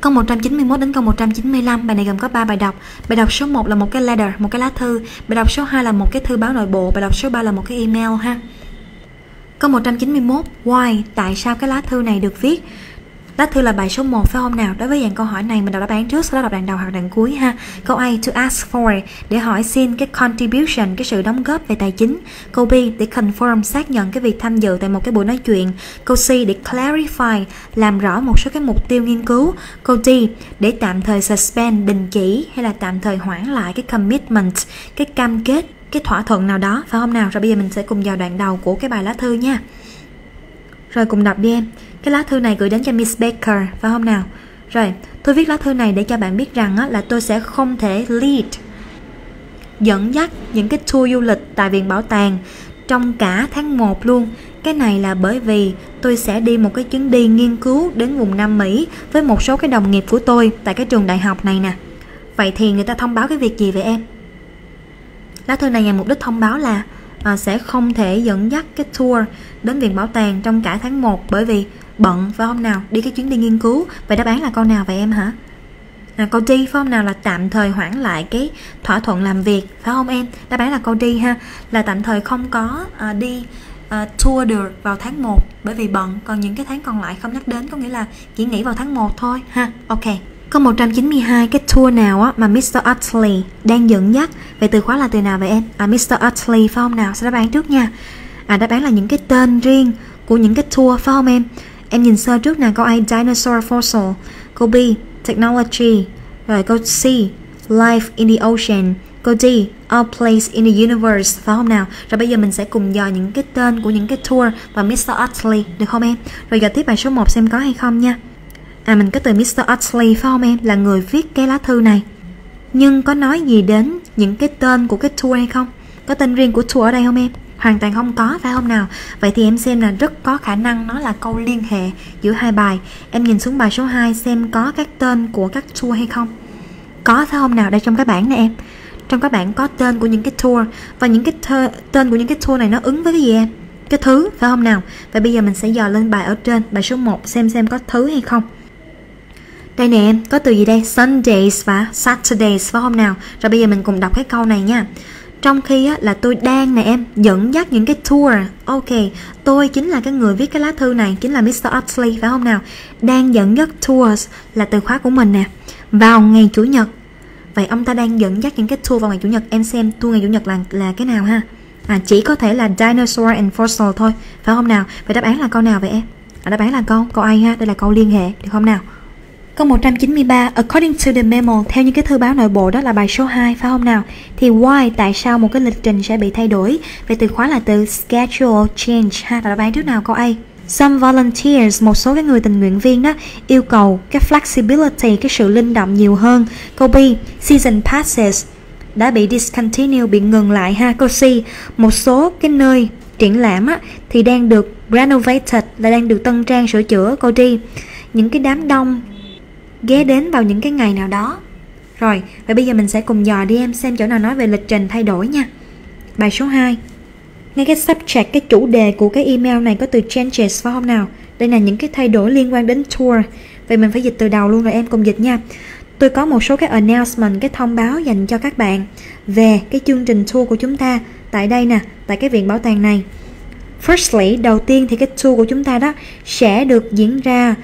Câu 191 đến câu 195, bài này gồm có 3 bài đọc. Bài đọc số 1 là một cái letter, một cái lá thư. Bài đọc số 2 là một cái thư báo nội bộ. Bài đọc số 3 là một cái email ha. Câu 191, why? Tại sao cái lá thư này được viết? Lá thư là bài số 1 phải không nào? Đối với dạng câu hỏi này, mình đọc đáp án trước, sau đó đọc đoạn đầu hoặc đoạn cuối ha. Câu A, to ask for, để hỏi xin cái contribution, cái sự đóng góp về tài chính. Câu B, để confirm, xác nhận cái việc tham dự tại một cái buổi nói chuyện. Câu C, để clarify, làm rõ một số cái mục tiêu nghiên cứu. Câu D, để tạm thời suspend, đình chỉ, hay là tạm thời hoãn lại cái commitment, cái cam kết, cái thỏa thuận nào đó, phải không nào? Rồi bây giờ mình sẽ cùng vào đoạn đầu của cái bài lá thư nha. Rồi cùng đọc đi em. Cái lá thư này gửi đến cho Miss Baker, phải không nào? Rồi, tôi viết lá thư này để cho bạn biết rằng á, là tôi sẽ không thể lead dẫn dắt những cái tour du lịch tại viện bảo tàng trong cả tháng 1 luôn. Cái này là bởi vì tôi sẽ đi một cái chuyến đi nghiên cứu đến vùng Nam Mỹ với một số cái đồng nghiệp của tôi tại cái trường đại học này nè. Vậy thì người ta thông báo cái việc gì về em? Lá thư này nhằm mục đích thông báo là à, sẽ không thể dẫn dắt cái tour đến viện bảo tàng trong cả tháng 1 bởi vì bận phải không nào đi cái chuyến đi nghiên cứu vậy đáp án là câu nào vậy em hả à, câu D phải không nào là tạm thời hoãn lại cái thỏa thuận làm việc phải không em đáp án là câu D ha là tạm thời không có uh, đi uh, tour được vào tháng 1 bởi vì bận còn những cái tháng còn lại không nhắc đến có nghĩa là chỉ nghỉ vào tháng 1 thôi ha ok Câu 192 cái tour nào á mà Mr. Utley đang dẫn dắt Vậy từ khóa là từ nào vậy em? À Mr. Utley phải không nào? Sẽ đáp án trước nha À đáp án là những cái tên riêng của những cái tour phải không em? Em nhìn sơ trước nè câu A Dinosaur, Fossil Câu B, Technology Rồi câu C, Life in the Ocean Câu D Our Place in the Universe, Phải không nào? Rồi bây giờ mình sẽ cùng dò những cái tên của những cái tour và Mr. Utley Được không em? Rồi giờ tiếp bài số 1 xem có hay không nha À mình có từ Mr. Utley phải không em? Là người viết cái lá thư này Nhưng có nói gì đến những cái tên của cái tour hay không? Có tên riêng của tour ở đây không em? Hoàn toàn không có phải không nào? Vậy thì em xem là rất có khả năng nó là câu liên hệ giữa hai bài Em nhìn xuống bài số 2 xem có các tên của các tour hay không? Có phải không nào? Đây trong cái bảng này em Trong các bảng có tên của những cái tour Và những cái thơ, tên của những cái tour này nó ứng với cái gì em? Cái thứ phải không nào? Vậy bây giờ mình sẽ dò lên bài ở trên Bài số 1 xem xem có thứ hay không đây nè em, có từ gì đây? Sundays và Saturdays phải không nào? Rồi bây giờ mình cùng đọc cái câu này nha. Trong khi á, là tôi đang nè em dẫn dắt những cái tour. Ok, tôi chính là cái người viết cái lá thư này Chính là Mr. Upsley phải không nào? Đang dẫn dắt tours là từ khóa của mình nè. Vào ngày Chủ nhật. Vậy ông ta đang dẫn dắt những cái tour vào ngày Chủ nhật. Em xem tour ngày Chủ nhật là là cái nào ha? À chỉ có thể là Dinosaur and Fossil thôi Phải không nào? Vậy đáp án là câu nào vậy em? À, Đáp án là câu, câu A ha Đây là câu liên hệ, được không nào? Câu 193, according to the memo, theo những cái thư báo nội bộ đó là bài số 2 phải không nào? Thì why, tại sao một cái lịch trình sẽ bị thay đổi? Vậy từ khóa là từ schedule change ha, đáp án trước nào câu A. Some volunteers, một số cái người tình nguyện viên đó yêu cầu cái flexibility, cái sự linh động nhiều hơn. Câu B, season passes đã bị discontinue, bị ngừng lại ha. Câu C, một số cái nơi triển lãm á, thì đang được renovated, là đang được tân trang sửa chữa. Câu D, những cái đám đông ghé đến vào những cái ngày nào đó. Rồi vậy bây giờ mình sẽ cùng dò đi em xem chỗ nào nói về lịch trình thay đổi nha. Bài số 2 ngay cái subject cái chủ đề của cái email này có từ changes phải không nào? Đây là những cái thay đổi liên quan đến tour. Vậy mình phải dịch từ đầu luôn rồi em cùng dịch nha. Tôi có một số cái announcement cái thông báo dành cho các bạn về cái chương trình tour của chúng ta tại đây nè tại cái viện bảo tàng này. Firstly, đầu tiên thì cái tour của chúng ta đó sẽ được diễn ra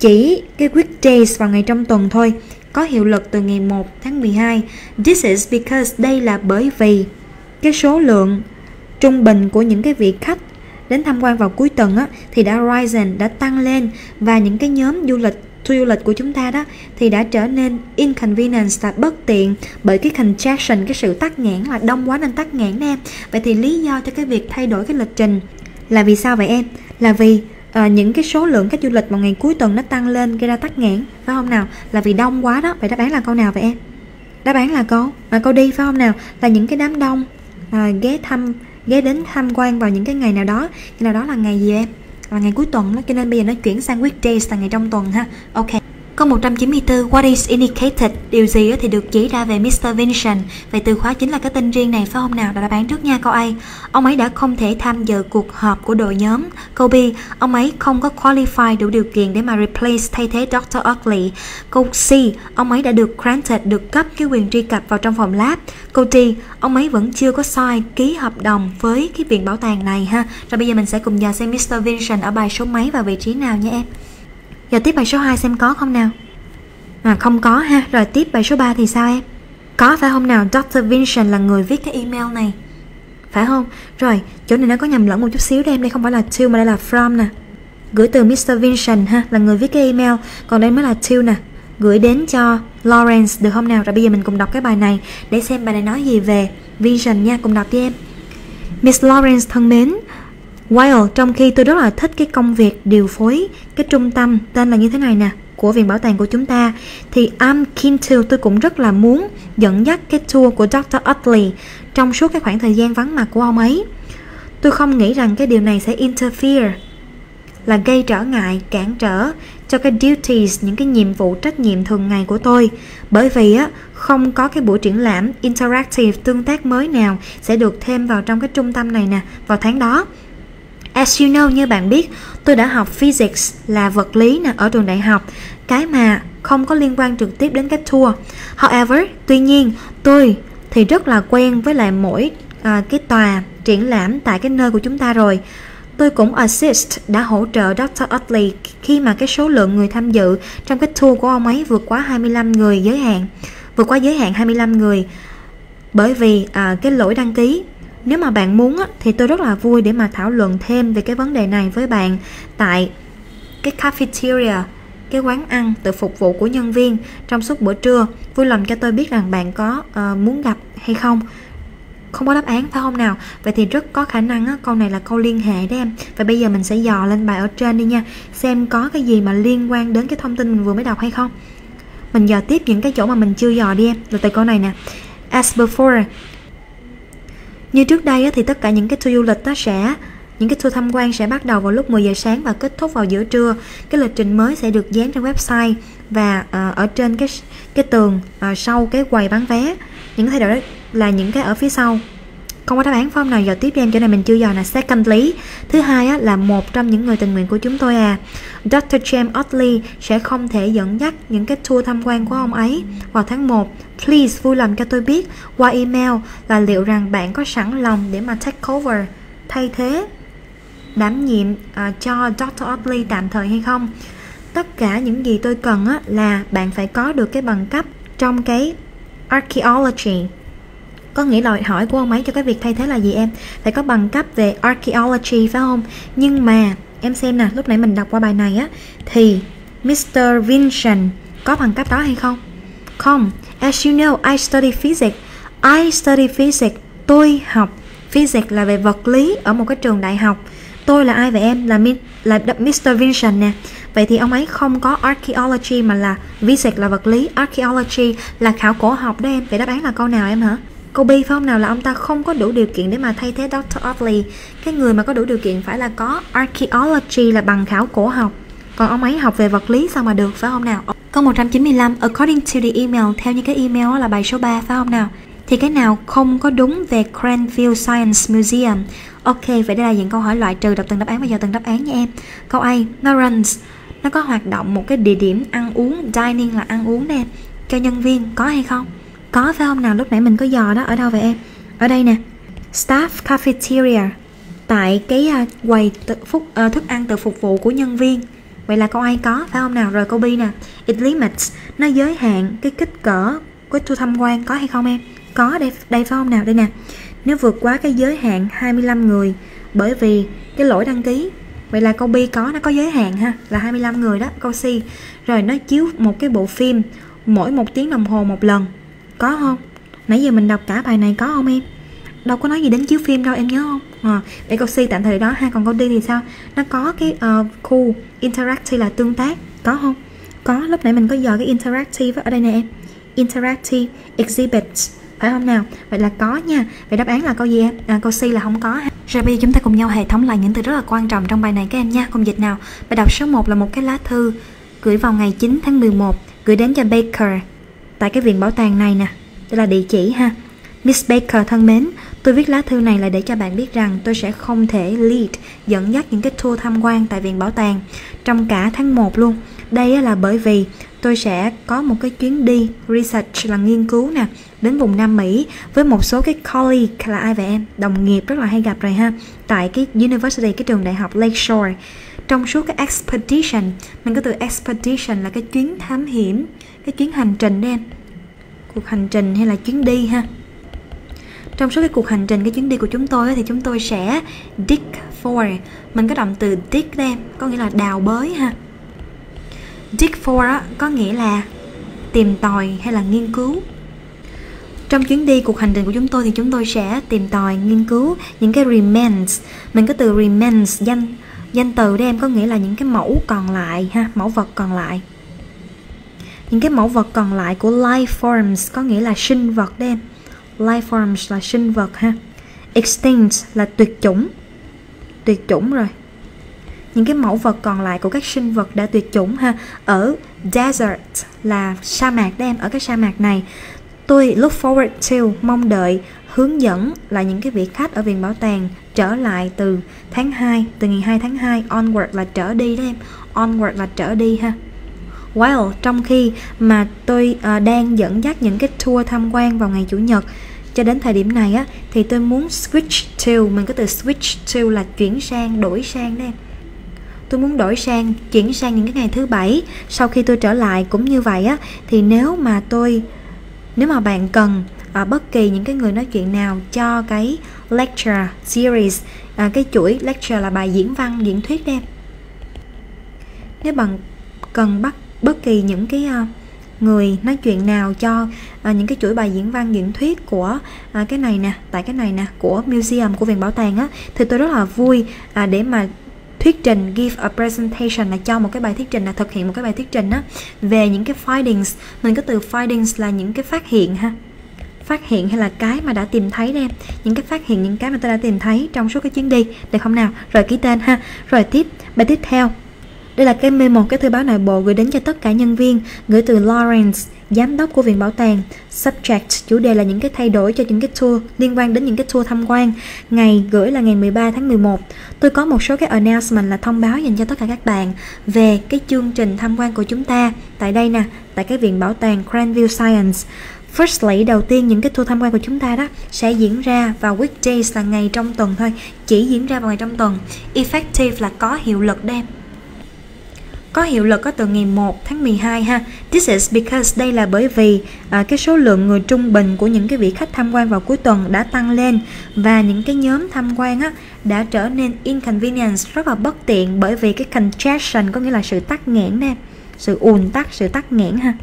chỉ cái weekdays vào ngày trong tuần thôi có hiệu lực từ ngày 1 tháng 12. This is because đây là bởi vì cái số lượng trung bình của những cái vị khách đến tham quan vào cuối tuần á, thì đã risen, đã tăng lên. Và những cái nhóm du lịch tour du lịch của chúng ta đó thì đã trở nên inconvenience là bất tiện bởi cái congestion cái sự tắc nghẽn là đông quá nên tắc nghẽn em vậy thì lý do cho cái việc thay đổi cái lịch trình là vì sao vậy em? Là vì à, những cái số lượng khách du lịch vào ngày cuối tuần nó tăng lên gây ra tắc nghẽn phải không nào? Là vì đông quá đó. Vậy đáp án là câu nào vậy em? Đáp án là câu mà câu đi phải không nào? Là những cái đám đông à, ghé thăm ghé đến tham quan vào những cái ngày nào đó. Ngày nào đó là ngày gì em? Là ngày cuối tuần đó. Cho nên bây giờ nó chuyển sang weekdays là ngày trong tuần ha. Ok. Câu 194, what is indicated? Điều gì thì được chỉ ra về Mr. Vincent? Vậy từ khóa chính là cái tên riêng này phải không nào? Đáp án trước nha câu A. Ông ấy đã không thể tham dự cuộc họp của đội nhóm. Câu B, ông ấy không có qualify đủ điều kiện để mà replace thay thế Dr. Oakley. Câu C, ông ấy đã được granted, được cấp cái quyền truy cập vào trong phòng lab. Câu D, ông ấy vẫn chưa có sign ký hợp đồng với cái viện bảo tàng này ha. Rồi bây giờ mình sẽ cùng dò xem Mr. Vincent ở bài số mấy và vị trí nào nha em. Giờ tiếp bài số 2 xem có không nào? À không có ha. Rồi tiếp bài số 3 thì sao em? Có phải không nào? Dr. Vincent là người viết cái email này. Phải không? Rồi, chỗ này nó có nhầm lẫn một chút xíu đây em. Đây không phải là to mà đây là from nè. Gửi từ Mr. Vincent ha, Là người viết cái email. Còn đây mới là to nè. Gửi đến cho Lawrence, được không nào? Rồi bây giờ mình cùng đọc cái bài này Để xem bài này nói gì về Vision nha. Cùng đọc đi em. Miss Lawrence thân mến While trong khi tôi rất là thích cái công việc điều phối cái trung tâm tên là như thế này nè của viện bảo tàng của chúng ta thì I'm keen to tôi cũng rất là muốn dẫn dắt cái tour của Dr. Utley trong suốt cái khoảng thời gian vắng mặt của ông ấy. Tôi không nghĩ rằng cái điều này sẽ interfere là gây trở ngại, cản trở cho cái duties, những cái nhiệm vụ trách nhiệm thường ngày của tôi. Bởi vì á, không có cái buổi triển lãm interactive tương tác mới nào sẽ được thêm vào trong cái trung tâm này nè vào tháng đó. As you know, như bạn biết, tôi đã học physics là vật lý nè ở trường đại học, cái mà không có liên quan trực tiếp đến cái tour. However, tuy nhiên, tôi thì rất là quen với lại mỗi à, cái tòa triển lãm tại cái nơi của chúng ta rồi. Tôi cũng assist đã hỗ trợ Dr. Utley khi mà cái số lượng người tham dự trong cái tour của ông ấy vượt quá 25 người giới hạn. Vượt quá giới hạn 25 người bởi vì à, cái lỗi đăng ký nếu mà bạn muốn á, thì tôi rất là vui để mà thảo luận thêm về cái vấn đề này với bạn tại cái cafeteria cái quán ăn tự phục vụ của nhân viên trong suốt bữa trưa. Vui lòng cho tôi biết rằng bạn có uh, muốn gặp hay không? Không có đáp án phải không nào? Vậy thì rất có khả năng á, câu này là câu liên hệ đấy em. Và bây giờ mình sẽ dò lên bài ở trên đi nha xem có cái gì mà liên quan đến cái thông tin mình vừa mới đọc hay không. Mình dò tiếp những cái chỗ mà mình chưa dò đi em. Rồi từ câu này nè. As before như trước đây thì tất cả những cái tour du lịch đó sẽ những cái tour tham quan sẽ bắt đầu vào lúc 10 giờ sáng và kết thúc vào giữa trưa. Cái lịch trình mới sẽ được dán trên website và uh, ở trên cái cái tường uh, sau cái quầy bán vé. Những cái thay đổi đó là những cái ở phía sau không có đáp án phong nào giờ tiếp em? Chỗ này mình chưa dò là secondly thứ hai á, là một trong những người tình nguyện của chúng tôi à. Dr. James Otley sẽ không thể dẫn dắt những cái tour tham quan của ông ấy vào tháng 1 please vui lòng cho tôi biết qua email là liệu rằng bạn có sẵn lòng để mà take over thay thế đảm nhiệm uh, cho Dr. Otley tạm thời hay không? Tất cả những gì tôi cần á, là bạn phải có được cái bằng cấp trong cái archaeology có nghĩa đòi hỏi của ông ấy cho cái việc thay thế là gì em? Phải có bằng cấp về archaeology, phải không? Nhưng mà, em xem nè, lúc nãy mình đọc qua bài này á, thì Mr. Vincent có bằng cấp đó hay không? Không. As you know, I study physics. I study physics. Tôi học physics là về vật lý ở một cái trường đại học. Tôi là ai vậy em? Là mi, là Mr. Vincent nè. Vậy thì ông ấy không có archaeology mà là physics là vật lý. Archaeology là khảo cổ học đó em. Vậy đáp án là câu nào em hả? Câu B phải không? Nào là ông ta không có đủ điều kiện để mà thay thế Dr. Otley. Cái người mà có đủ điều kiện phải là có Archaeology là bằng khảo cổ học. Còn ông ấy học về vật lý sao mà được phải không nào? Câu 195 According to the email Theo như cái email là bài số 3 phải không nào? Thì cái nào không có đúng về Cranfield Science Museum? Ok, vậy đây là những câu hỏi loại trừ đọc từng đáp án và giờ từng đáp án nha em. Câu A, nó runs Nó có hoạt động một cái địa điểm ăn uống Dining là ăn uống nè. Cho nhân viên có hay không? Có phải không? Nào lúc nãy mình có dò đó. Ở đâu vậy em? Ở đây nè. Staff cafeteria. Tại cái uh, quầy tự, phúc, uh, thức ăn tự phục vụ của nhân viên. Vậy là câu ai có phải không nào? Rồi câu b nè. It limits. Nó giới hạn cái kích cỡ của tour tham quan có hay không em? Có đây đây phải không nào? Đây nè. Nếu vượt quá cái giới hạn 25 người bởi vì cái lỗi đăng ký. Vậy là câu B có nó có giới hạn ha là 25 người đó. Câu C. Rồi nó chiếu một cái bộ phim mỗi một tiếng đồng hồ một lần có không? Nãy giờ mình đọc cả bài này có không em? Đâu có nói gì đến chiếu phim đâu em nhớ không? À, để câu C tạm thời đó hai còn câu D thì sao? Nó có cái uh, khu interactive là tương tác có không? Có lúc nãy mình có dò cái interactive ở đây nè em. Interactive exhibits phải không nào? Vậy là có nha. Vậy đáp án là câu gì em? À, câu C là không có ha. Rồi bây giờ chúng ta cùng nhau hệ thống lại những từ rất là quan trọng trong bài này các em nha. Cùng dịch nào. Bài đọc số 1 là một cái lá thư gửi vào ngày 9 tháng 11 gửi đến cho Baker tại cái viện bảo tàng này nè. Đây là địa chỉ ha. Miss Baker thân mến, tôi viết lá thư này là để cho bạn biết rằng tôi sẽ không thể lead, dẫn dắt những cái tour tham quan tại viện bảo tàng trong cả tháng 1 luôn. Đây là bởi vì tôi sẽ có một cái chuyến đi research là nghiên cứu nè, đến vùng Nam Mỹ với một số cái colleague là ai vậy em? Đồng nghiệp rất là hay gặp rồi ha. Tại cái university, cái trường đại học Lakeshore trong suốt cái expedition. Mình có từ expedition là cái chuyến thám hiểm, cái chuyến hành trình đấy em cuộc hành trình hay là chuyến đi ha. Trong suốt cái cuộc hành trình, cái chuyến đi của chúng tôi thì chúng tôi sẽ dig for. Mình có động từ dig đây em, có nghĩa là đào bới ha. Dig for có nghĩa là tìm tòi hay là nghiên cứu. Trong chuyến đi cuộc hành trình của chúng tôi thì chúng tôi sẽ tìm tòi, nghiên cứu những cái remains. Mình có từ remains danh danh từ đây em có nghĩa là những cái mẫu còn lại ha, mẫu vật còn lại. Những cái mẫu vật còn lại của life forms có nghĩa là sinh vật đây em. Life forms là sinh vật ha. Extinct là tuyệt chủng. Tuyệt chủng rồi. Những cái mẫu vật còn lại của các sinh vật đã tuyệt chủng ha. Ở desert là sa mạc đem ở cái sa mạc này. Tôi look forward to, mong đợi hướng dẫn là những cái vị khách ở viện bảo tàng trở lại từ tháng 2 từ ngày 2 tháng 2 onward là trở đi đó em. Onward là trở đi ha. Well, trong khi mà tôi uh, đang dẫn dắt những cái tour tham quan vào ngày chủ nhật cho đến thời điểm này á thì tôi muốn switch to mình có từ switch to là chuyển sang đổi sang em. Tôi muốn đổi sang chuyển sang những cái ngày thứ bảy sau khi tôi trở lại. Cũng như vậy á thì nếu mà tôi nếu mà bạn cần à, bất kỳ những cái người nói chuyện nào cho cái lecture series à, cái chuỗi lecture là bài diễn văn diễn thuyết đem nếu bạn cần bắt bất kỳ những cái uh, người nói chuyện nào cho à, những cái chuỗi bài diễn văn diễn thuyết của à, cái này nè tại cái này nè của museum của viện bảo tàng á thì tôi rất là vui à, để mà thuyết trình give a presentation là cho một cái bài thuyết trình là thực hiện một cái bài thuyết trình á về những cái findings. Mình có từ findings là những cái phát hiện ha phát hiện hay là cái mà đã tìm thấy em những cái phát hiện những cái mà tôi đã tìm thấy trong suốt cái chuyến đi được không nào rồi ký tên ha rồi tiếp bài tiếp theo đây là cái memo cái thư báo nội bộ gửi đến cho tất cả nhân viên, gửi từ Lawrence, giám đốc của Viện Bảo tàng. Subject, chủ đề là những cái thay đổi cho những cái tour liên quan đến những cái tour tham quan. Ngày gửi là ngày 13 tháng 11. Tôi có một số cái announcement là thông báo dành cho tất cả các bạn về cái chương trình tham quan của chúng ta tại đây nè, tại cái Viện Bảo tàng Grandview Science. Firstly, đầu tiên những cái tour tham quan của chúng ta đó sẽ diễn ra vào weekdays là ngày trong tuần thôi, chỉ diễn ra vào ngày trong tuần. Effective là có hiệu lực đem có hiệu lực có từ ngày 1 tháng 12 ha. This is because đây là bởi vì à, cái số lượng người trung bình của những cái vị khách tham quan vào cuối tuần đã tăng lên và những cái nhóm tham quan á đã trở nên inconvenience rất là bất tiện bởi vì cái congestion có nghĩa là sự tắc nghẽn nè, sự ùn tắc, sự tắc nghẽn ha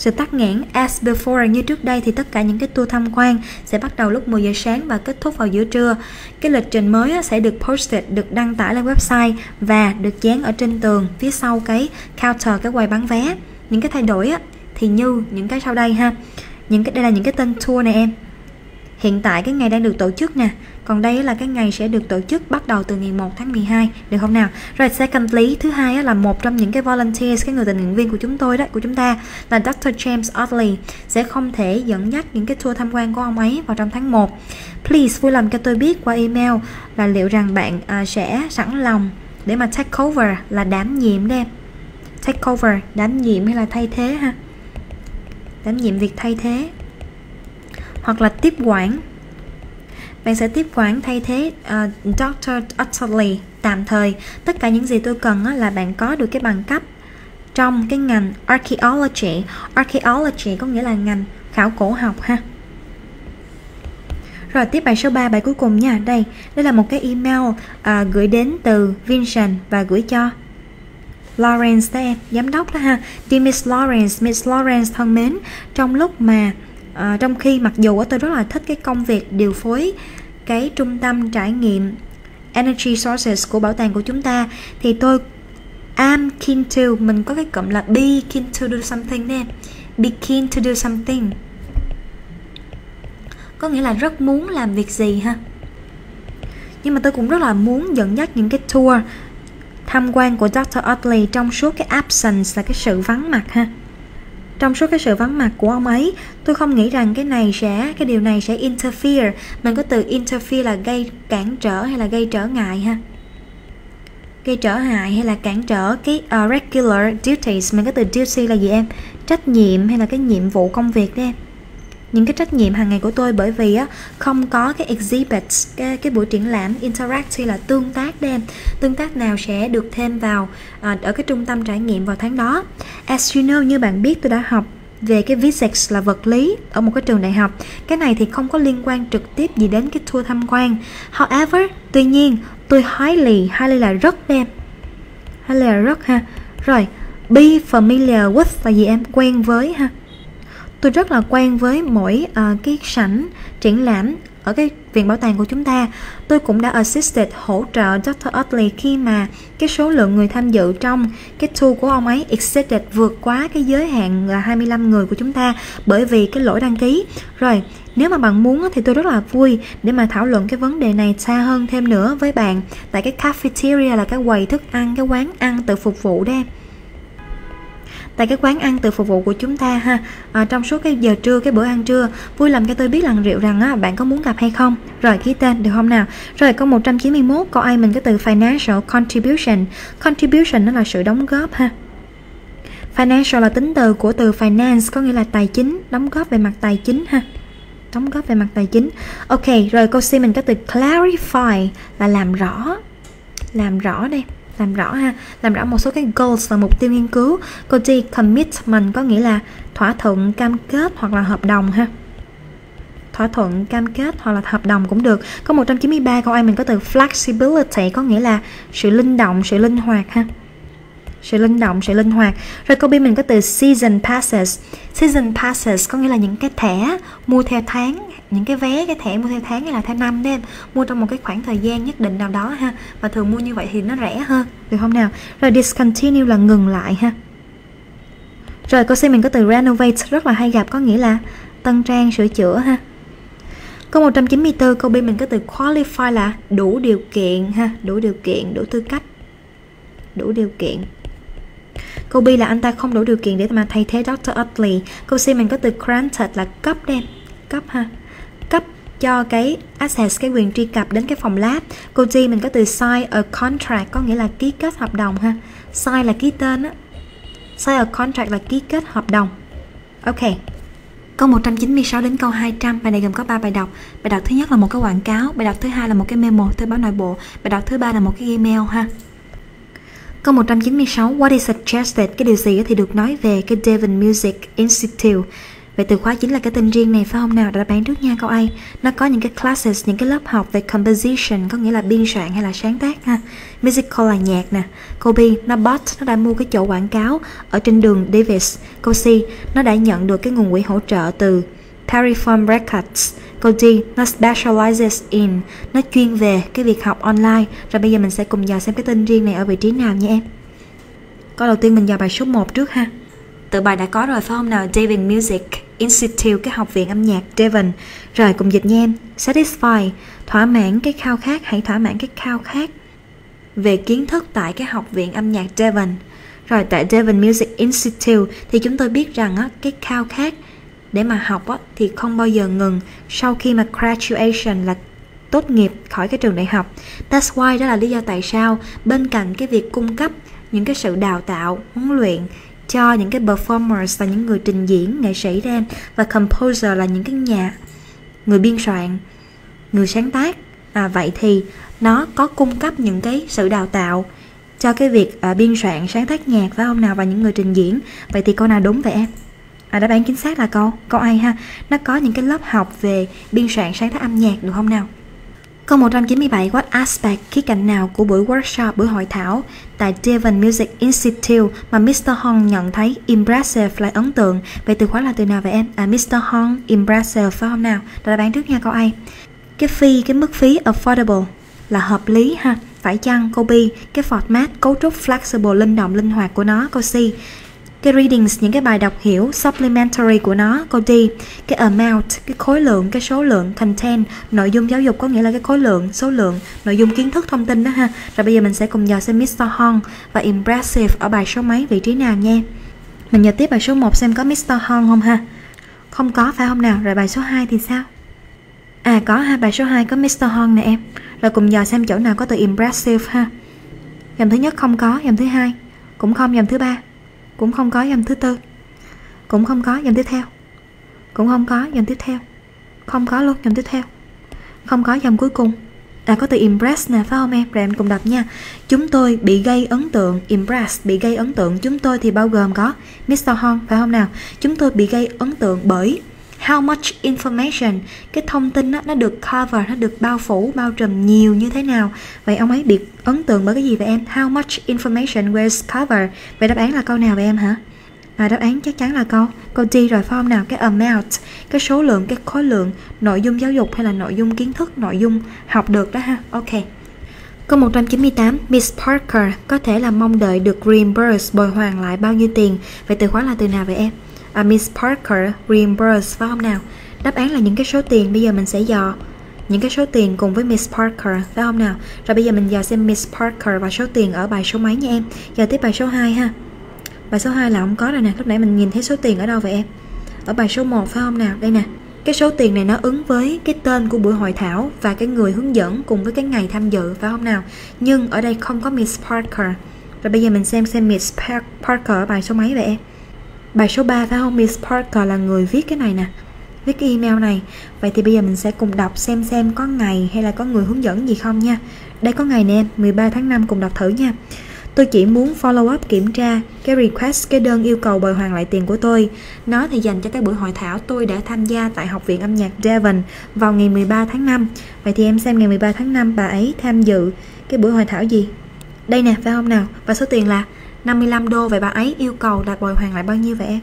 sự tắc nghẽn as before như trước đây thì tất cả những cái tour tham quan sẽ bắt đầu lúc 10 giờ sáng và kết thúc vào giữa trưa. Cái lịch trình mới sẽ được posted, được đăng tải lên website và được dán ở trên tường phía sau cái counter cái quầy bán vé. Những cái thay đổi thì như những cái sau đây ha. Những cái đây là những cái tên tour này em. Hiện tại cái ngày đang được tổ chức nè còn đây là cái ngày sẽ được tổ chức bắt đầu từ ngày 1 tháng 12 được không nào? Rồi secondly thứ hai là một trong những cái volunteers cái người tình nguyện viên của chúng tôi đó của chúng ta là Dr. James Otley sẽ không thể dẫn dắt những cái tour tham quan của ông ấy vào trong tháng 1 please vui lòng cho tôi biết qua email là liệu rằng bạn uh, sẽ sẵn lòng để mà take over là đảm nhiệm đem take over đảm nhiệm hay là thay thế ha? Đảm nhiệm việc thay thế. Hoặc là tiếp quản bạn sẽ tiếp quản thay thế ờ, uh, Dr. Utterly tạm thời. Tất cả những gì tôi cần là bạn có được cái bằng cấp trong cái ngành archaeology. Archaeology có nghĩa là ngành khảo cổ học ha. Rồi tiếp bài số 3, bài cuối cùng nha. Đây, đây là một cái email uh, gửi đến từ Vincent và gửi cho Lawrence đó em, giám đốc đó ha. Dear Miss Lawrence, Miss Lawrence thân mến, trong lúc mà à, trong khi mặc dù tôi rất là thích cái công việc điều phối cái trung tâm trải nghiệm energy sources của bảo tàng của chúng ta thì tôi am keen to mình có cái cụm là be keen to do something nè. Be keen to do something. Có nghĩa là rất muốn làm việc gì ha? Nhưng mà tôi cũng rất là muốn dẫn dắt những cái tour tham quan của Dr. Otley trong suốt cái absence là cái sự vắng mặt ha trong suốt cái sự vắng mặt của ông ấy tôi không nghĩ rằng cái này sẽ cái điều này sẽ interfere mình có từ interfere là gây cản trở hay là gây trở ngại ha? Gây trở hại hay là cản trở cái uh, regular duties? Mình có từ duty là gì em? Trách nhiệm hay là cái nhiệm vụ công việc đấy em? Những cái trách nhiệm hàng ngày của tôi bởi vì á không có cái exhibit cái cái buổi triển lãm interact hay là tương tác đêm tương tác nào sẽ được thêm vào à, ở cái trung tâm trải nghiệm vào tháng đó. As you know như bạn biết tôi đã học về cái physics là vật lý ở một cái trường đại học. Cái này thì không có liên quan trực tiếp gì đến cái tour tham quan. However tuy nhiên tôi highly highly là rất đem highly là rất ha. Rồi be familiar with là gì em? Quen với ha tôi rất là quen với mỗi uh, cái sảnh triển lãm ở cái viện bảo tàng của chúng ta tôi cũng đã assisted hỗ trợ Dr. Utley khi mà cái số lượng người tham dự trong cái tour của ông ấy exceeded vượt quá cái giới hạn là 25 người của chúng ta bởi vì cái lỗi đăng ký rồi nếu mà bạn muốn thì tôi rất là vui để mà thảo luận cái vấn đề này xa hơn thêm nữa với bạn tại cái cafeteria là cái quầy thức ăn cái quán ăn tự phục vụ đây tại cái quán ăn tự phục vụ của chúng ta ha. À, trong suốt cái giờ trưa cái bữa ăn trưa vui làm cho tôi biết lần rượu rằng á bạn có muốn gặp hay không? Rồi ký tên được không nào? Rồi câu 191 câu ai mình cái từ financial contribution. Contribution nó là sự đóng góp ha. Financial là tính từ của từ finance có nghĩa là tài chính đóng góp về mặt tài chính ha. Đóng góp về mặt tài chính. Ok rồi câu C mình có từ clarify là làm rõ. Làm rõ đây làm rõ ha. Làm rõ một số cái goals là mục tiêu nghiên cứu. Câu D commitment có nghĩa là thỏa thuận, cam kết hoặc là hợp đồng ha. Thỏa thuận, cam kết hoặc là hợp đồng cũng được. Có 193 câu A mình có từ flexibility, có nghĩa là sự linh động, sự linh hoạt ha. Sự linh động, sự linh hoạt. Rồi câu B mình có từ season passes. Season passes có nghĩa là những cái thẻ mua theo tháng những cái vé cái thẻ mua theo tháng hay là theo năm đấy em mua trong một cái khoảng thời gian nhất định nào đó ha và thường mua như vậy thì nó rẻ hơn được không nào rồi discontinue là ngừng lại ha rồi câu C mình có từ renovate rất là hay gặp có nghĩa là tân trang sửa chữa ha Câu 194 câu B mình có từ qualify là đủ điều kiện ha, đủ điều kiện, đủ tư cách. Đủ điều kiện. Câu B là anh ta không đủ điều kiện để mà thay thế Dr. Utley. Câu C mình có từ granted là cấp đem, cấp ha cho cái access cái quyền truy cập đến cái phòng lab. Cô G mình có từ sign a contract có nghĩa là ký kết hợp đồng ha. Sign là ký tên á. Sign a contract là ký kết hợp đồng. Ok. Câu 196 đến câu 200, bài này gồm có 3 bài đọc. Bài đọc thứ nhất là một cái quảng cáo, bài đọc thứ hai là một cái memo thư báo nội bộ, bài đọc thứ ba là một cái email ha. Câu 196, what is suggested? Cái điều gì thì được nói về cái Devon Music Institute. Vậy từ khóa chính là cái tên riêng này phải không nào? Đã bán trước nha câu A. Nó có những cái classes, những cái lớp học về composition có nghĩa là biên soạn hay là sáng tác ha. Musical là nhạc nè. Câu B, nó bot, nó đã mua cái chỗ quảng cáo ở trên đường Davis. Câu C, nó đã nhận được cái nguồn quỹ hỗ trợ từ Pariform Records. Câu D, nó specializes in, nó chuyên về cái việc học online. Rồi bây giờ mình sẽ cùng dò xem cái tên riêng này ở vị trí nào nha em. Câu đầu tiên mình dò bài số 1 trước ha. Tự bài đã có rồi phải không nào? David Music Institute, cái học viện âm nhạc Devon. Rồi cùng dịch nha em. Satisfy, thỏa mãn cái khao khát, hãy thỏa mãn cái khao khát về kiến thức tại cái học viện âm nhạc Devon. Rồi tại Devon Music Institute thì chúng tôi biết rằng á, cái khao khát để mà học á, thì không bao giờ ngừng sau khi mà graduation là tốt nghiệp khỏi cái trường đại học. That's why đó là lý do tại sao bên cạnh cái việc cung cấp những cái sự đào tạo, huấn luyện cho những cái performers là những người trình diễn nghệ sĩ ra và composer là những cái nhà người biên soạn người sáng tác. À, vậy thì nó có cung cấp những cái sự đào tạo cho cái việc à, biên soạn sáng tác nhạc phải không nào? Và những người trình diễn. Vậy thì câu nào đúng vậy em? À, đáp án chính xác là câu câu ai ha. Nó có những cái lớp học về biên soạn sáng tác âm nhạc được không nào? Câu 197 What aspect khía cạnh nào của buổi workshop, buổi hội thảo tại Devon Music Institute mà Mr. Hong nhận thấy impressive là ấn tượng. Vậy từ khóa là từ nào vậy em? À, Mr. Hong impressive phải không nào? Đã bán trước nha câu A. Cái phi, cái mức phí affordable là hợp lý ha. Phải chăng? Câu B, cái format, cấu trúc flexible, linh động, linh hoạt của nó. Câu C, cái readings, những cái bài đọc hiểu, supplementary của nó cô đi cái amount, cái khối lượng, cái số lượng, content, nội dung giáo dục có nghĩa là cái khối lượng, số lượng, nội dung kiến thức thông tin đó ha rồi bây giờ mình sẽ cùng dò xem Mr. Hong và impressive ở bài số mấy, vị trí nào nha mình nhờ tiếp bài số 1 xem có Mr. Hong không ha không có, phải không nào rồi bài số 2 thì sao à có ha, bài số 2 có Mr. Hong nè em rồi cùng dò xem chỗ nào có từ impressive ha dòng thứ nhất không có, dòng thứ hai cũng không, dòng thứ ba cũng không có dòng thứ tư. Cũng không có dòng tiếp theo. Cũng không có dòng tiếp theo. Không có luôn dòng tiếp theo. Không có dòng cuối cùng. À có từ impress nè, phải không em? Rồi em cùng đọc nha. Chúng tôi bị gây ấn tượng. Impress, bị gây ấn tượng. Chúng tôi thì bao gồm có Mr. Hong, phải không nào? Chúng tôi bị gây ấn tượng bởi how much information? Cái thông tin đó, nó được cover nó được bao phủ bao trùm nhiều như thế nào? Vậy ông ấy bị ấn tượng bởi cái gì vậy em? How much information was covered? Vậy đáp án là câu nào vậy em hả? Và đáp án chắc chắn là câu câu D rồi phải không nào? Cái amount cái số lượng cái khối lượng nội dung giáo dục hay là nội dung kiến thức nội dung học được đó ha? Ok. Câu 198, Miss Parker có thể là mong đợi được reimburse bồi hoàn lại bao nhiêu tiền? Vậy từ khóa là từ nào vậy em? À, Miss Parker reimburse phải không nào? Đáp án là những cái số tiền bây giờ mình sẽ dò những cái số tiền cùng với Miss Parker phải không nào? Rồi bây giờ mình dò xem Miss Parker và số tiền ở bài số mấy nha em. Giờ tiếp bài số 2 ha. Bài số 2 là không có rồi nè, lúc nãy mình nhìn thấy số tiền ở đâu vậy em? Ở bài số 1 phải không nào? Đây nè. Cái số tiền này nó ứng với cái tên của buổi hội thảo và cái người hướng dẫn cùng với cái ngày tham dự phải không nào? Nhưng ở đây không có Miss Parker. Rồi bây giờ mình xem xem Miss Parker ở bài số mấy vậy em? Bài số 3 phải không? Miss Parker là người viết cái này nè Viết cái email này Vậy thì bây giờ mình sẽ cùng đọc xem xem có ngày hay là có người hướng dẫn gì không nha Đây có ngày nè em 13 tháng 5 cùng đọc thử nha Tôi chỉ muốn follow up kiểm tra cái request, cái đơn yêu cầu bồi hoàn lại tiền của tôi. Nó thì dành cho cái buổi hội thảo tôi đã tham gia tại Học viện âm nhạc Devon vào ngày 13 tháng 5. Vậy thì em xem ngày 13 tháng 5 bà ấy tham dự cái buổi hội thảo gì? Đây nè, phải không nào? Và số tiền là 55 đô vậy bà ấy yêu cầu là bồi hoàn lại bao nhiêu vậy em?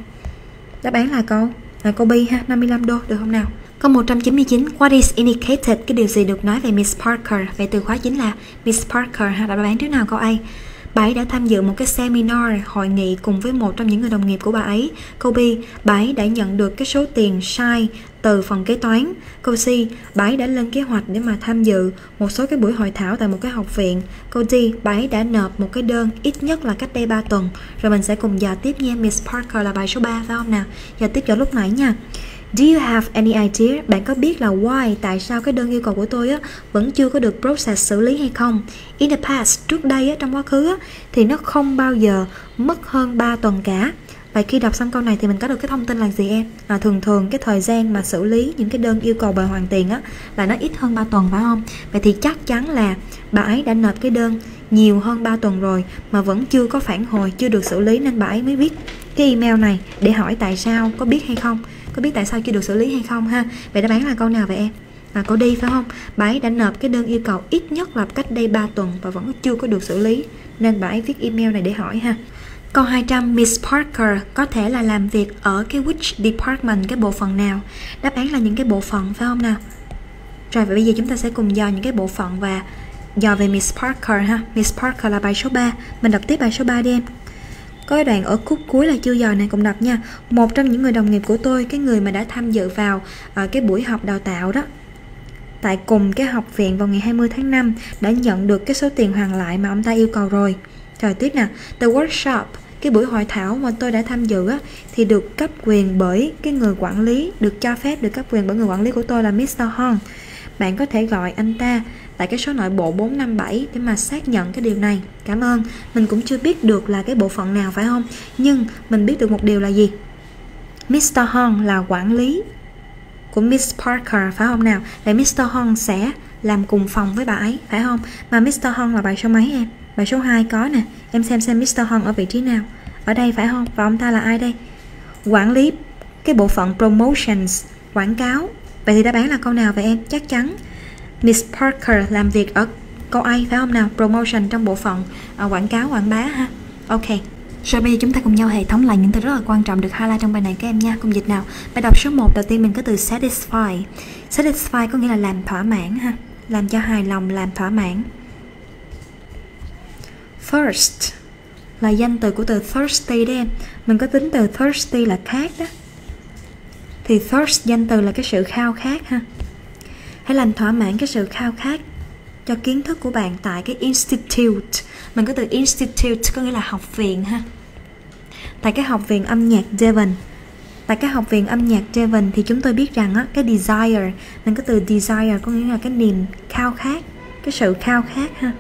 Đáp án là câu là câu B ha, 55 đô được không nào? Câu 199, what is indicated? Cái điều gì được nói về Miss Parker? Vậy từ khóa chính là Miss Parker ha, đáp án trước nào câu A? Bà ấy đã tham dự một cái seminar, hội nghị cùng với một trong những người đồng nghiệp của bà ấy. Câu B, bà ấy đã nhận được cái số tiền sai từ phòng kế toán. cô C, bà ấy đã lên kế hoạch để mà tham dự một số cái buổi hội thảo tại một cái học viện. Cô D, bà ấy đã nộp một cái đơn ít nhất là cách đây 3 tuần. Rồi mình sẽ cùng dò tiếp nha, Miss Parker là bài số 3 phải không nào? Dò tiếp cho lúc nãy nha. Do you have any idea? Bạn có biết là why tại sao cái đơn yêu cầu của tôi á vẫn chưa có được process xử lý hay không? In the past, trước đây á trong quá khứ á thì nó không bao giờ mất hơn 3 tuần cả. Vậy khi đọc xong câu này thì mình có được cái thông tin là gì em? À, thường thường cái thời gian mà xử lý những cái đơn yêu cầu bồi hoàn tiền á là nó ít hơn 3 tuần phải không? Vậy thì chắc chắn là bà ấy đã nộp cái đơn nhiều hơn 3 tuần rồi mà vẫn chưa có phản hồi, chưa được xử lý nên bà ấy mới viết cái email này để hỏi tại sao có biết hay không? Có biết tại sao chưa được xử lý hay không ha? Vậy đáp án là câu nào vậy em? À, câu đi phải không? Bà ấy đã nộp cái đơn yêu cầu ít nhất là cách đây 3 tuần và vẫn chưa có được xử lý nên bà ấy viết email này để hỏi ha. Câu 200 Miss Parker có thể là làm việc ở cái which department cái bộ phận nào? Đáp án là những cái bộ phận phải không nào? Rồi vậy bây giờ chúng ta sẽ cùng dò những cái bộ phận và dò về Miss Parker ha. Miss Parker là bài số 3. Mình đọc tiếp bài số 3 đi em. Có cái đoạn ở khúc cuối là chưa dò này cùng đọc nha Một trong những người đồng nghiệp của tôi Cái người mà đã tham dự vào uh, cái buổi học đào tạo đó Tại cùng cái học viện vào ngày 20 tháng 5 Đã nhận được cái số tiền hoàn lại mà ông ta yêu cầu rồi Rồi tiếp nè The workshop cái buổi hội thảo mà tôi đã tham dự á, thì được cấp quyền bởi cái người quản lý được cho phép được cấp quyền bởi người quản lý của tôi là Mr. Hong bạn có thể gọi anh ta tại cái số nội bộ 457 để mà xác nhận cái điều này. Cảm ơn. Mình cũng chưa biết được là cái bộ phận nào phải không? Nhưng mình biết được một điều là gì? Mr. Hong là quản lý của Miss Parker phải không nào? để Mr. Hong sẽ làm cùng phòng với bà ấy phải không? Mà Mr. Hong là bài số mấy em? Bài số 2 có nè. Em xem xem Mr. Hong ở vị trí nào? Ở đây phải không? Và ông ta là ai đây? Quản lý cái bộ phận promotions, quảng cáo Vậy thì đáp án là câu nào vậy em? Chắc chắn Miss Parker làm việc ở câu A phải không nào? Promotion trong bộ phận uh, quảng cáo, quảng bá ha. Ok. Rồi bây giờ chúng ta cùng nhau hệ thống lại những từ rất là quan trọng được highlight trong bài này các em nha. Cùng dịch nào. Bài đọc số 1 đầu tiên mình có từ satisfy. Satisfy có nghĩa là làm thỏa mãn ha. Làm cho hài lòng, làm thỏa mãn. Thirst là danh từ của từ thirsty đấy em. mình có tính từ thirsty là khát đó. Thì thirst danh từ là cái sự khao khát ha. Hãy làm thỏa mãn cái sự khao khát cho kiến thức của bạn tại cái institute. Mình có từ institute có nghĩa là học viện ha. Tại cái học viện âm nhạc Devon. Tại cái học viện âm nhạc Devon thì chúng tôi biết rằng á, cái desire mình có từ desire có nghĩa là cái niềm khao khát cái sự khao khát ha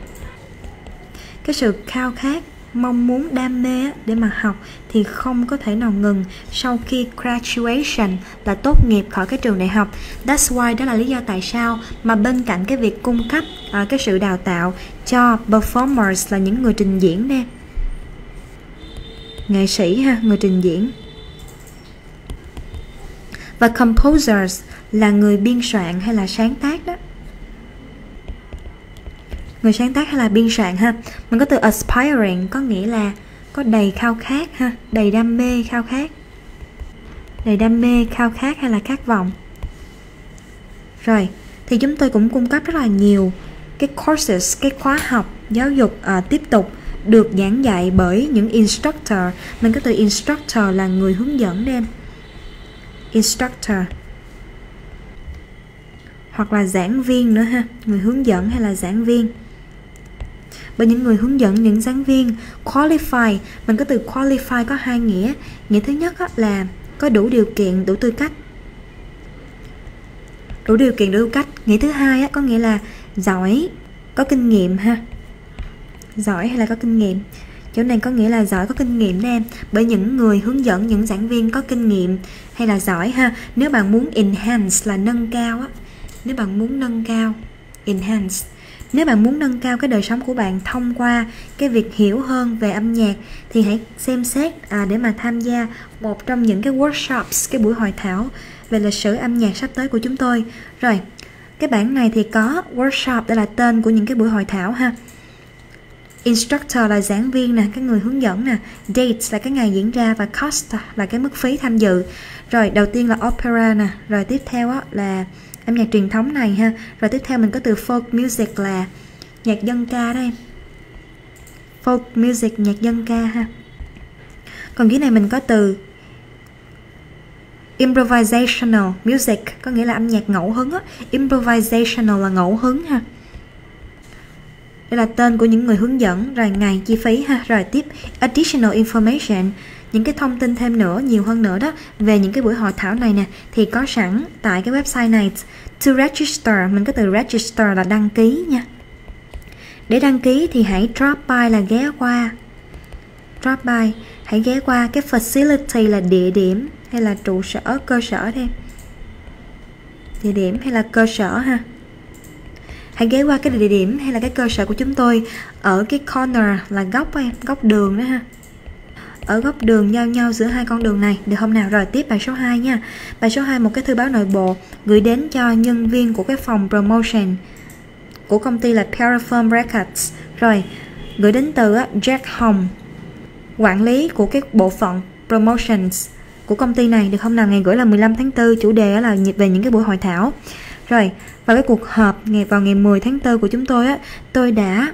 cái sự khao khát mong muốn đam mê để mà học thì không có thể nào ngừng sau khi graduation là tốt nghiệp khỏi cái trường đại học. That's why đó là lý do tại sao mà bên cạnh cái việc cung cấp uh, cái sự đào tạo cho performers là những người trình diễn nè. Nghệ sĩ ha người trình diễn. Và composers là người biên soạn hay là sáng tác đó người sáng tác hay là biên soạn ha? Mình có từ aspiring có nghĩa là có đầy khao khát ha? Đầy đam mê khao khát. Đầy đam mê khao khát hay là khát vọng? Rồi thì chúng tôi cũng cung cấp rất là nhiều cái courses cái khóa học giáo dục à, tiếp tục được giảng dạy bởi những instructor. Mình có từ instructor là người hướng dẫn nên instructor. Hoặc là giảng viên nữa ha? Người hướng dẫn hay là giảng viên? Bởi những người hướng dẫn, những giảng viên qualify, mình có từ qualify có hai nghĩa. Nghĩa thứ nhất là có đủ điều kiện, đủ tư cách. Đủ điều kiện, đủ tư cách. Nghĩa thứ hai có nghĩa là giỏi, có kinh nghiệm ha. Giỏi hay là có kinh nghiệm? Chỗ này có nghĩa là giỏi, có kinh nghiệm đó em bởi những người hướng dẫn, những giảng viên có kinh nghiệm hay là giỏi ha. Nếu bạn muốn enhance là nâng cao á. Nếu bạn muốn nâng cao, enhance nếu bạn muốn nâng cao cái đời sống của bạn thông qua cái việc hiểu hơn về âm nhạc thì hãy xem xét à, để mà tham gia một trong những cái workshops cái buổi hội thảo về lịch sử âm nhạc sắp tới của chúng tôi. Rồi cái bản này thì có workshop đây là tên của những cái buổi hội thảo ha. Instructor là giảng viên nè cái người hướng dẫn nè. Date là cái ngày diễn ra và cost là cái mức phí tham dự. Rồi đầu tiên là opera nè. Rồi tiếp theo á, là âm nhạc truyền thống này ha. Rồi tiếp theo mình có từ folk music là nhạc dân ca đó em. Folk music, nhạc dân ca ha. Còn dưới này mình có từ improvisational music, có nghĩa là âm nhạc ngẫu hứng á. Improvisational là ngẫu hứng ha. Đây là tên của những người hướng dẫn, rồi ngày chi phí ha. Rồi tiếp, additional information những cái thông tin thêm nữa, nhiều hơn nữa đó, về những cái buổi hội thảo này nè, thì có sẵn tại cái website này, to register, mình có từ register là đăng ký nha. Để đăng ký thì hãy drop by là ghé qua. Drop by, hãy ghé qua cái facility là địa điểm hay là trụ sở, cơ sở thêm địa điểm hay là cơ sở ha. Hãy ghé qua cái địa điểm hay là cái cơ sở của chúng tôi ở cái corner là góc góc đường đó ha ở góc đường giao nhau giữa hai con đường này. Được không nào rồi tiếp bài số 2 nha. Bài số 2 một cái thư báo nội bộ gửi đến cho nhân viên của cái phòng promotion của công ty là Parafirm Records. Rồi, gửi đến từ Jack Hồng quản lý của cái bộ phận promotions của công ty này. Được không nào ngày gửi là 15 tháng 4 chủ đề là về những cái buổi hội thảo. Rồi, vào cái cuộc họp ngày, vào ngày 10 tháng 4 của chúng tôi á, tôi đã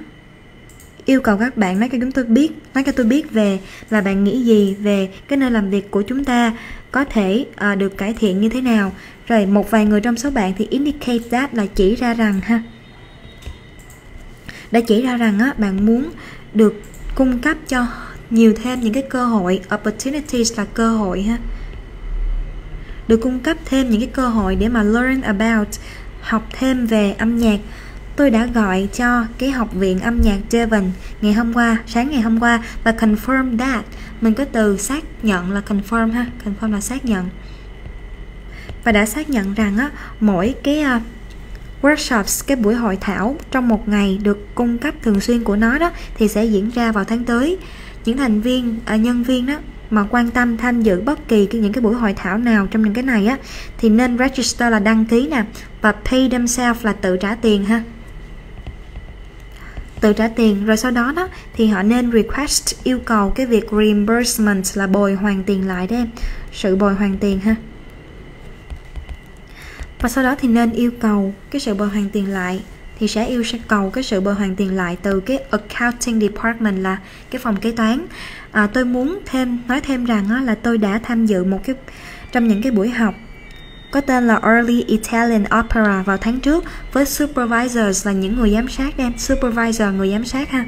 yêu cầu các bạn nói cho chúng tôi biết nói cho tôi biết về là bạn nghĩ gì về cái nơi làm việc của chúng ta có thể uh, được cải thiện như thế nào. Rồi một vài người trong số bạn thì indicate that là chỉ ra rằng ha. Đã chỉ ra rằng á bạn muốn được cung cấp cho nhiều thêm những cái cơ hội opportunities là cơ hội ha. Được cung cấp thêm những cái cơ hội để mà learn about học thêm về âm nhạc tôi đã gọi cho cái học viện âm nhạc Devon ngày hôm qua sáng ngày hôm qua và confirm that. Mình có từ xác nhận là confirm ha confirm là xác nhận. Và đã xác nhận rằng á mỗi cái uh, workshops cái buổi hội thảo trong một ngày được cung cấp thường xuyên của nó đó thì sẽ diễn ra vào tháng tới. Những thành viên uh, nhân viên đó mà quan tâm tham dự bất kỳ cái những cái buổi hội thảo nào trong những cái này á thì nên register là đăng ký nè và pay themselves là tự trả tiền ha tự trả tiền. Rồi sau đó đó thì họ nên request yêu cầu cái việc reimbursement là bồi hoàn tiền lại đấy em. Sự bồi hoàn tiền ha. Và sau đó thì nên yêu cầu cái sự bồi hoàn tiền lại thì sẽ yêu cầu cái sự bồi hoàn tiền lại từ cái accounting department là cái phòng kế toán. À, tôi muốn thêm nói thêm rằng á, là tôi đã tham dự một cái trong những cái buổi học có tên là Early Italian Opera vào tháng trước với supervisors là những người giám sát đen supervisor người giám sát ha.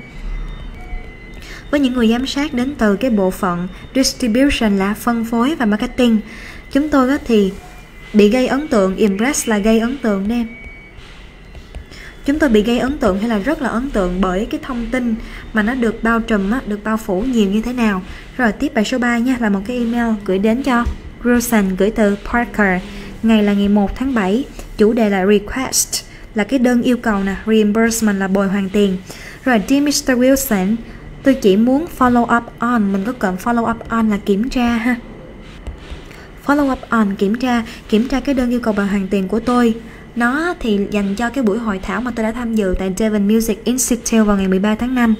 Với những người giám sát đến từ cái bộ phận distribution là phân phối và marketing. Chúng tôi thì bị gây ấn tượng impress là gây ấn tượng em chúng tôi bị gây ấn tượng hay là rất là ấn tượng bởi cái thông tin mà nó được bao trùm á, được bao phủ nhiều như thế nào. Rồi tiếp bài số 3 nha là một cái email gửi đến cho Rosen gửi từ Parker ngày là ngày 1 tháng 7 chủ đề là request, là cái đơn yêu cầu nè, reimbursement là bồi hoàn tiền. Rồi dear Mr. Wilson, tôi chỉ muốn follow up on, mình có cần follow up on là kiểm tra ha. Follow up on, kiểm tra kiểm tra cái đơn yêu cầu bồi hoàn tiền của tôi. Nó thì dành cho cái buổi hội thảo mà tôi đã tham dự tại Devon Music Institute vào ngày 13 tháng 5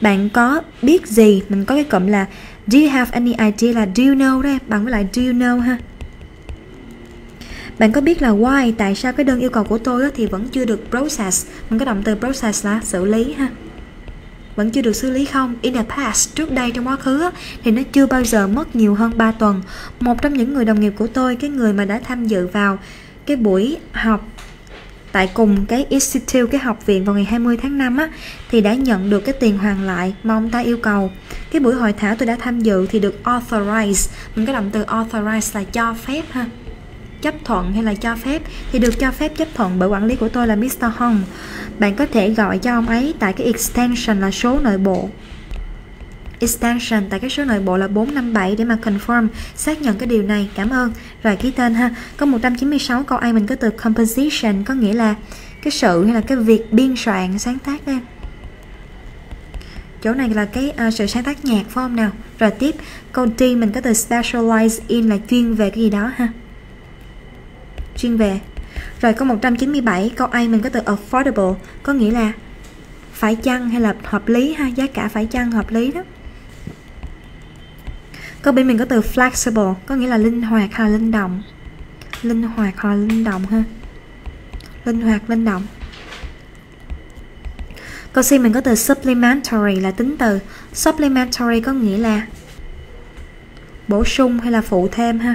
bạn có biết gì? Mình có cái cụm là, do you have any idea là do you know? đấy bằng với lại do you know? ha bạn có biết là why, tại sao cái đơn yêu cầu của tôi thì vẫn chưa được process? Mình có động từ process là xử lý ha. Vẫn chưa được xử lý không? In the past, trước đây trong quá khứ thì nó chưa bao giờ mất nhiều hơn 3 tuần. Một trong những người đồng nghiệp của tôi, cái người mà đã tham dự vào cái buổi học tại cùng cái institute, cái học viện vào ngày 20 tháng 5 á, thì đã nhận được cái tiền hoàn lại mà ông ta yêu cầu. Cái buổi hội thảo tôi đã tham dự thì được authorize. Mình có động từ authorize là cho phép ha chấp thuận hay là cho phép thì được cho phép chấp thuận bởi quản lý của tôi là Mr. Hong. Bạn có thể gọi cho ông ấy tại cái extension là số nội bộ. Extension tại cái số nội bộ là 457 để mà confirm xác nhận cái điều này. Cảm ơn. Rồi ký tên ha. Có 196 câu A mình có từ composition có nghĩa là cái sự hay là cái việc biên soạn sáng tác đây chỗ này là cái uh, sự sáng tác nhạc phải không nào? Rồi tiếp câu D mình có từ specialize in là chuyên về cái gì đó ha chuyên về. Rồi câu 197 câu A mình có từ affordable, có nghĩa là phải chăng hay là hợp lý ha? Giá cả phải chăng hợp lý đó. Câu B mình có từ flexible, có nghĩa là linh hoạt hay là linh động. Linh hoạt hoặc là linh động ha. Linh hoạt, linh động. Câu C mình có từ supplementary là tính từ. Supplementary có nghĩa là bổ sung hay là phụ thêm ha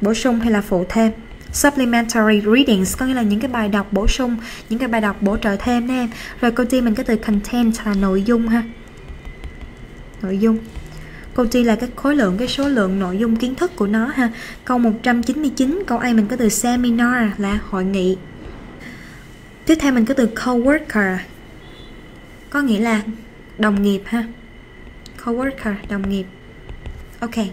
bổ sung hay là phụ thêm? Supplementary readings, có nghĩa là những cái bài đọc bổ sung, những cái bài đọc bổ trợ thêm nè. Em rồi câu D mình có từ content là nội dung ha. Nội dung. Câu D là cái khối lượng, cái số lượng nội dung kiến thức của nó ha. Câu 199 câu A mình có từ seminar là hội nghị. Tiếp theo mình có từ coworker, có nghĩa là đồng nghiệp ha. Coworker, đồng nghiệp. Ok.